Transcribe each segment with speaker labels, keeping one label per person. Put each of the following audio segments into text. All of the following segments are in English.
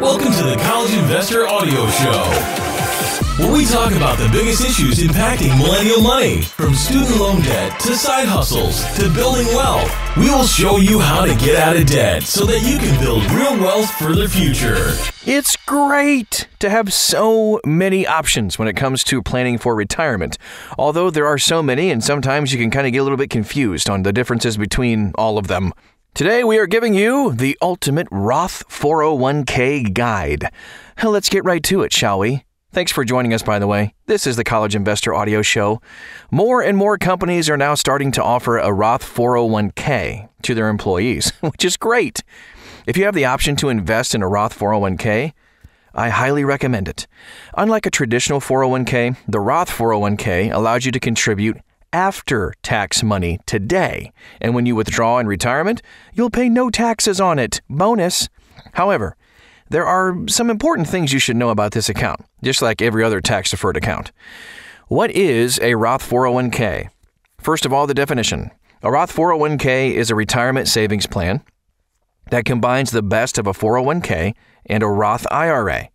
Speaker 1: Welcome to the College Investor Audio Show, where we talk about the biggest issues impacting millennial money, from student loan debt to side hustles to building wealth. We will show you how to get out of debt so that you can build real wealth for the future.
Speaker 2: It's great to have so many options when it comes to planning for retirement. Although there are so many, and sometimes you can kind of get a little bit confused on the differences between all of them. Today, we are giving you the ultimate Roth 401k guide. Let's get right to it, shall we? Thanks for joining us, by the way. This is the College Investor Audio Show. More and more companies are now starting to offer a Roth 401k to their employees, which is great. If you have the option to invest in a Roth 401k, I highly recommend it. Unlike a traditional 401k, the Roth 401k allows you to contribute after tax money today. And when you withdraw in retirement, you'll pay no taxes on it. Bonus. However, there are some important things you should know about this account, just like every other tax deferred account. What is a Roth 401k? First of all, the definition. A Roth 401k is a retirement savings plan that combines the best of a 401k and a Roth IRA.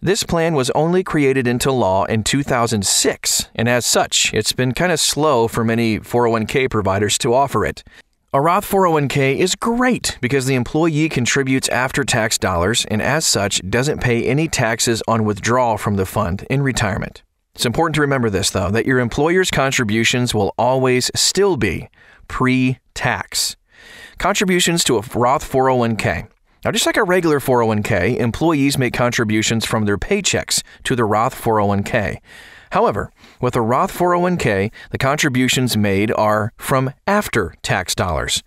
Speaker 2: This plan was only created into law in 2006, and as such, it's been kind of slow for many 401k providers to offer it. A Roth 401k is great because the employee contributes after tax dollars and, as such, doesn't pay any taxes on withdrawal from the fund in retirement. It's important to remember this, though, that your employer's contributions will always still be pre tax. Contributions to a Roth 401k now, just like a regular 401k, employees make contributions from their paychecks to the Roth 401k. However, with a Roth 401k, the contributions made are from after tax dollars.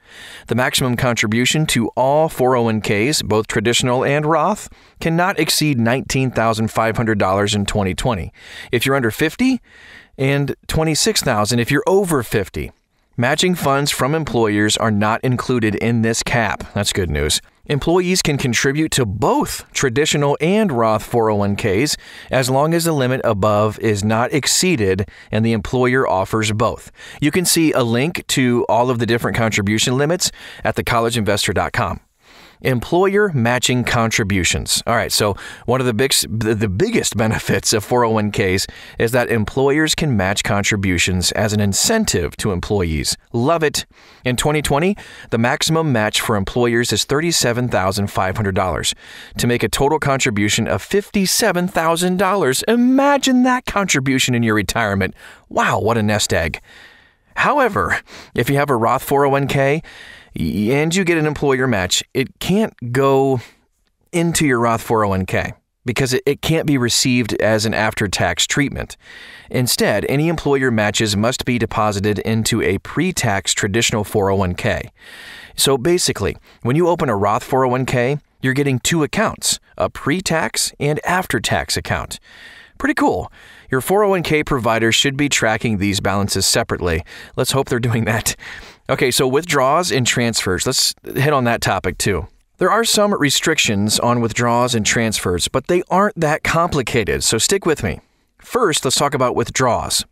Speaker 2: The maximum contribution to all 401ks, both traditional and Roth, cannot exceed $19,500 in 2020 if you're under 50 and 26,000 if you're over 50. Matching funds from employers are not included in this cap. That's good news. Employees can contribute to both traditional and Roth 401ks as long as the limit above is not exceeded and the employer offers both. You can see a link to all of the different contribution limits at thecollegeinvestor.com employer matching contributions. All right, so one of the big the biggest benefits of 401k's is that employers can match contributions as an incentive to employees. Love it. In 2020, the maximum match for employers is $37,500 to make a total contribution of $57,000. Imagine that contribution in your retirement. Wow, what a nest egg. However, if you have a Roth 401k, and you get an employer match, it can't go into your Roth 401k because it, it can't be received as an after tax treatment. Instead, any employer matches must be deposited into a pre tax traditional 401k. So basically, when you open a Roth 401k, you're getting two accounts a pre tax and after tax account. Pretty cool. Your 401k provider should be tracking these balances separately. Let's hope they're doing that. Okay, so withdrawals and transfers. Let's hit on that topic too. There are some restrictions on withdrawals and transfers, but they aren't that complicated, so stick with me. First, let's talk about withdrawals.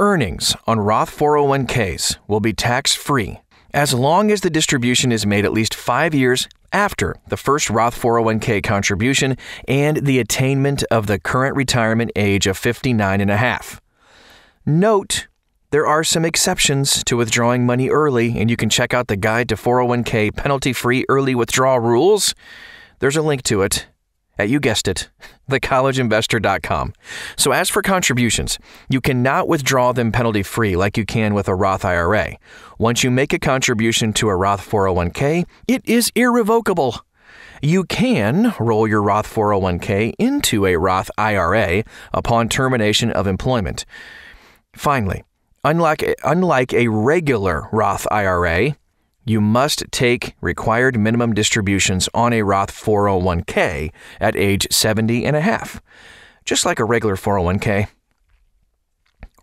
Speaker 2: Earnings on Roth 401ks will be tax free as long as the distribution is made at least five years after the first Roth 401k contribution and the attainment of the current retirement age of 59 and a half. Note there are some exceptions to withdrawing money early, and you can check out the Guide to 401k Penalty Free Early Withdrawal Rules. There's a link to it at, you guessed it, thecollegeinvestor.com. So, as for contributions, you cannot withdraw them penalty free like you can with a Roth IRA. Once you make a contribution to a Roth 401k, it is irrevocable. You can roll your Roth 401k into a Roth IRA upon termination of employment. Finally, Unlike, unlike a regular Roth IRA, you must take required minimum distributions on a Roth 401k at age 70 and a half, just like a regular 401k.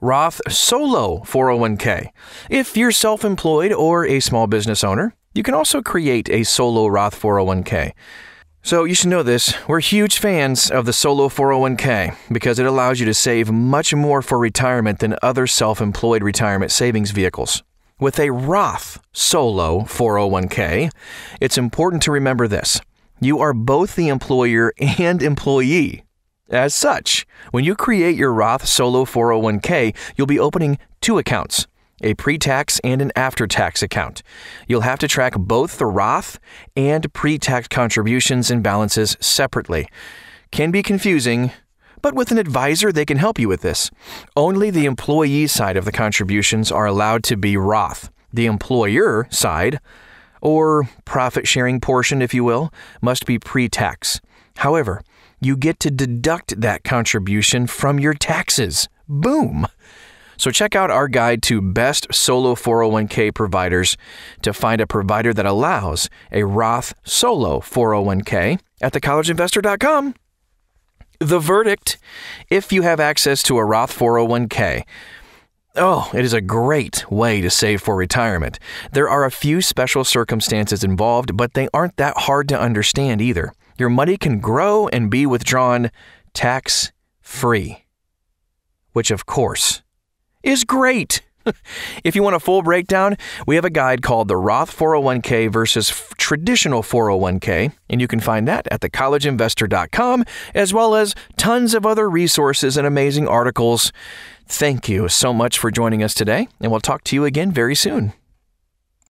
Speaker 2: Roth Solo 401k. If you're self employed or a small business owner, you can also create a solo Roth 401k. So, you should know this. We're huge fans of the Solo 401k because it allows you to save much more for retirement than other self employed retirement savings vehicles. With a Roth Solo 401k, it's important to remember this you are both the employer and employee. As such, when you create your Roth Solo 401k, you'll be opening two accounts a pre tax and an after tax account. You'll have to track both the Roth and pre tax contributions and balances separately. Can be confusing, but with an advisor, they can help you with this. Only the employee side of the contributions are allowed to be Roth. The employer side, or profit sharing portion, if you will, must be pre tax. However, you get to deduct that contribution from your taxes. Boom! So check out our guide to best solo 401k providers to find a provider that allows a Roth solo 401k at thecollegeinvestor.com. The verdict if you have access to a Roth 401k, Oh, it is a great way to save for retirement. There are a few special circumstances involved, but they aren't that hard to understand either. Your money can grow and be withdrawn tax free, which, of course, is great. if you want a full breakdown, we have a guide called the Roth 401k versus traditional 401k, and you can find that at thecollegeinvestor.com, as well as tons of other resources and amazing articles. Thank you so much for joining us today, and we'll talk to you again very soon.